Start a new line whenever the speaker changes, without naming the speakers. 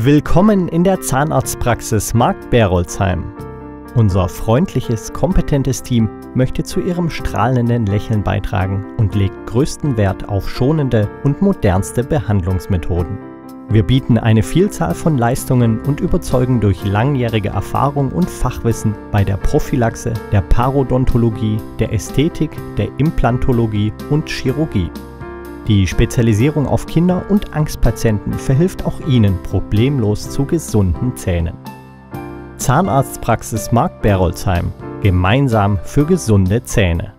Willkommen in der Zahnarztpraxis Markt Berolzheim. Unser freundliches, kompetentes Team möchte zu Ihrem strahlenden Lächeln beitragen und legt größten Wert auf schonende und modernste Behandlungsmethoden. Wir bieten eine Vielzahl von Leistungen und überzeugen durch langjährige Erfahrung und Fachwissen bei der Prophylaxe, der Parodontologie, der Ästhetik, der Implantologie und Chirurgie. Die Spezialisierung auf Kinder- und Angstpatienten verhilft auch Ihnen problemlos zu gesunden Zähnen. Zahnarztpraxis Mark Berolzheim. Gemeinsam für gesunde Zähne.